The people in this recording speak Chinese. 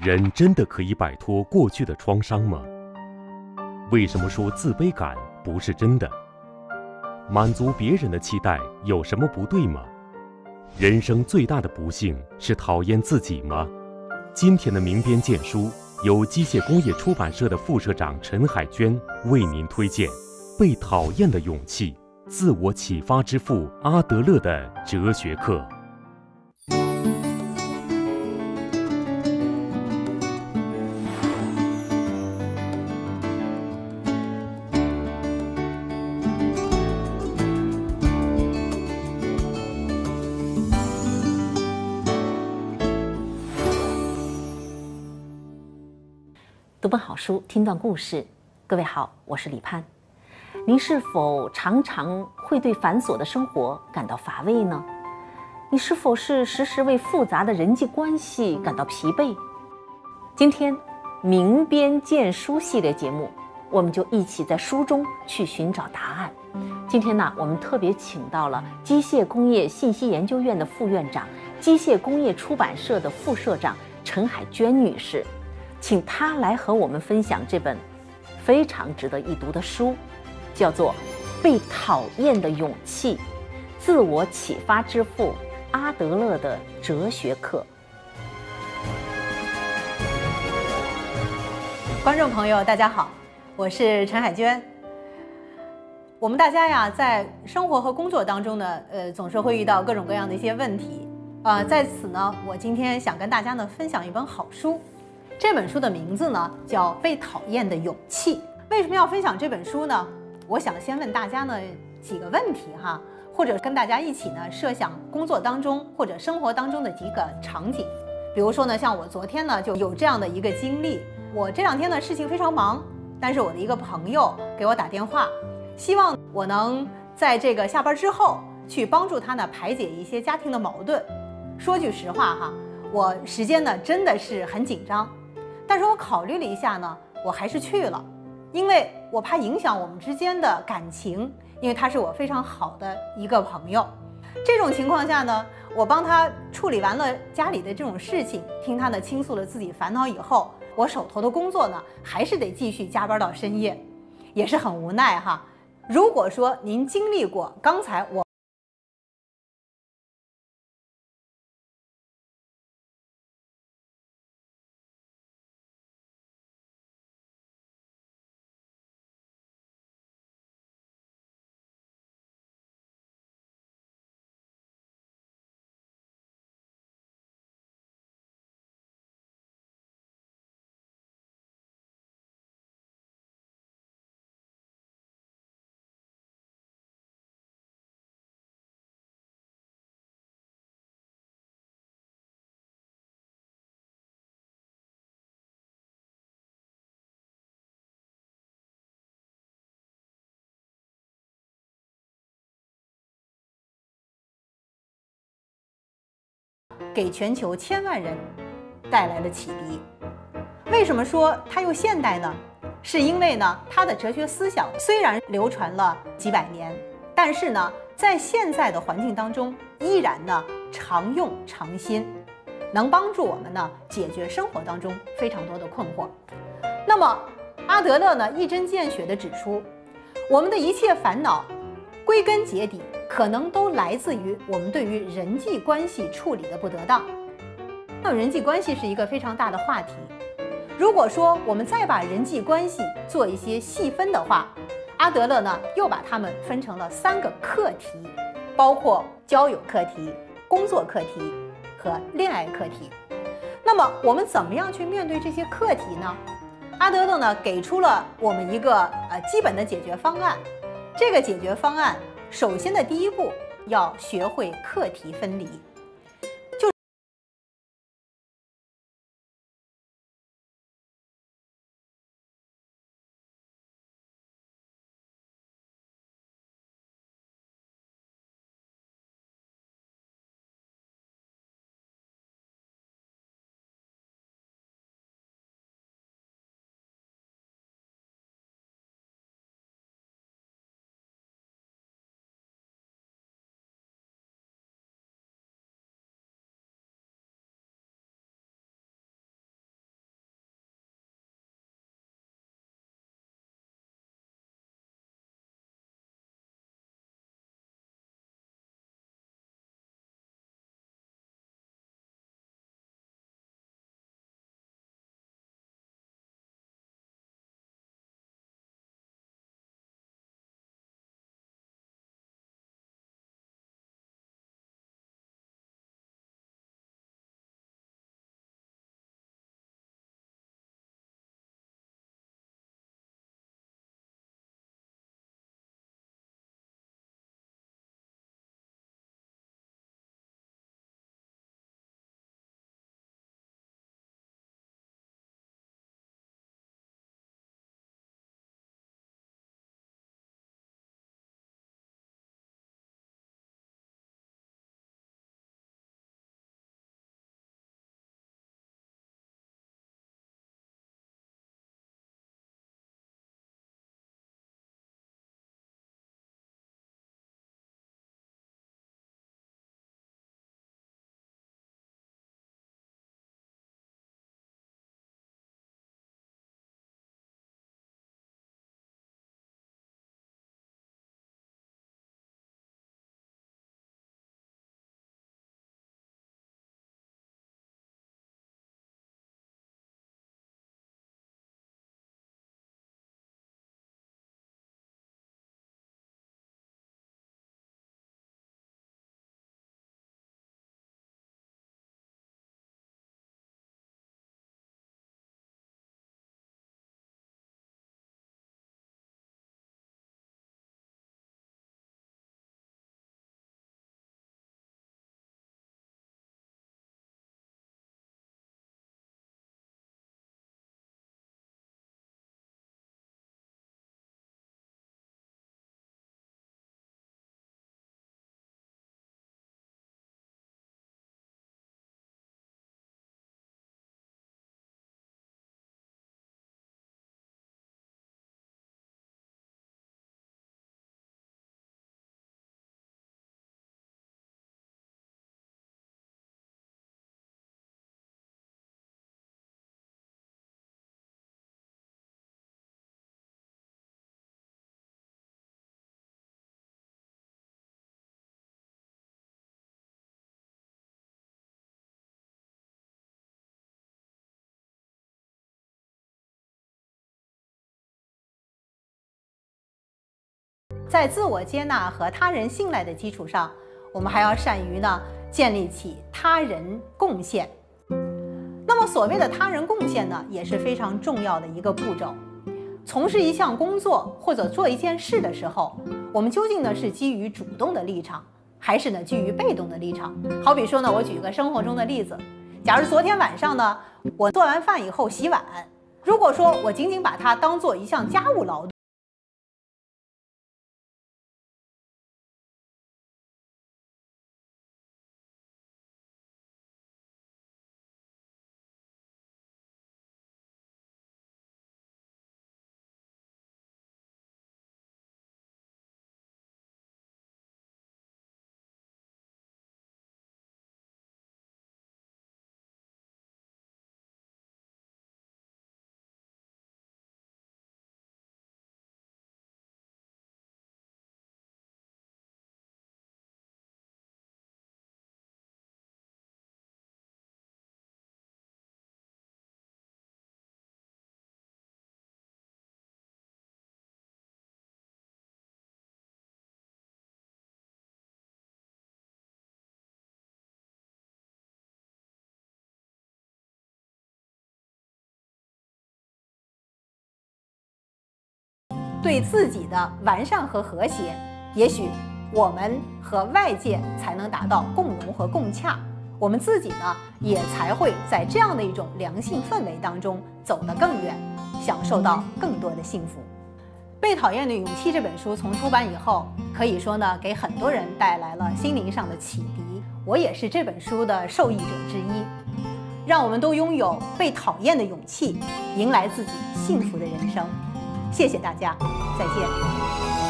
人真的可以摆脱过去的创伤吗？为什么说自卑感不是真的？满足别人的期待有什么不对吗？人生最大的不幸是讨厌自己吗？今天的明编荐书由机械工业出版社的副社长陈海娟为您推荐《被讨厌的勇气》，自我启发之父阿德勒的哲学课。读本好书，听段故事。各位好，我是李盼。您是否常常会对繁琐的生活感到乏味呢？你是否是时时为复杂的人际关系感到疲惫？今天《明编荐书》系列节目，我们就一起在书中去寻找答案。今天呢，我们特别请到了机械工业信息研究院的副院长、机械工业出版社的副社长陈海娟女士。请她来和我们分享这本非常值得一读的书，叫做《被讨厌的勇气》，自我启发之父阿德勒的哲学课。观众朋友，大家好，我是陈海娟。我们大家呀，在生活和工作当中呢，呃，总是会遇到各种各样的一些问题啊。在此呢，我今天想跟大家呢分享一本好书。这本书的名字呢叫《被讨厌的勇气》。为什么要分享这本书呢？我想先问大家呢几个问题哈，或者跟大家一起呢设想工作当中或者生活当中的几个场景。比如说呢，像我昨天呢就有这样的一个经历。我这两天呢事情非常忙，但是我的一个朋友给我打电话，希望我能在这个下班之后去帮助他呢排解一些家庭的矛盾。说句实话哈，我时间呢真的是很紧张。但是我考虑了一下呢，我还是去了，因为我怕影响我们之间的感情，因为他是我非常好的一个朋友。这种情况下呢，我帮他处理完了家里的这种事情，听他的倾诉了自己烦恼以后，我手头的工作呢还是得继续加班到深夜，也是很无奈哈。如果说您经历过刚才我。给全球千万人带来了启迪。为什么说它又现代呢？是因为呢，它的哲学思想虽然流传了几百年，但是呢，在现在的环境当中，依然呢常用常新，能帮助我们呢解决生活当中非常多的困惑。那么，阿德勒呢一针见血地指出，我们的一切烦恼，归根结底。可能都来自于我们对于人际关系处理的不得当。那么人际关系是一个非常大的话题。如果说我们再把人际关系做一些细分的话，阿德勒呢又把它们分成了三个课题，包括交友课题、工作课题和恋爱课题。那么我们怎么样去面对这些课题呢？阿德勒呢给出了我们一个呃基本的解决方案。这个解决方案。首先的第一步，要学会课题分离。在自我接纳和他人信赖的基础上，我们还要善于呢建立起他人贡献。那么所谓的他人贡献呢，也是非常重要的一个步骤。从事一项工作或者做一件事的时候，我们究竟呢是基于主动的立场，还是呢基于被动的立场？好比说呢，我举一个生活中的例子，假如昨天晚上呢，我做完饭以后洗碗，如果说我仅仅把它当做一项家务劳动。对自己的完善和和谐，也许我们和外界才能达到共融和共洽，我们自己呢也才会在这样的一种良性氛围当中走得更远，享受到更多的幸福。《被讨厌的勇气》这本书从出版以后，可以说呢给很多人带来了心灵上的启迪，我也是这本书的受益者之一。让我们都拥有被讨厌的勇气，迎来自己幸福的人生。谢谢大家，再见。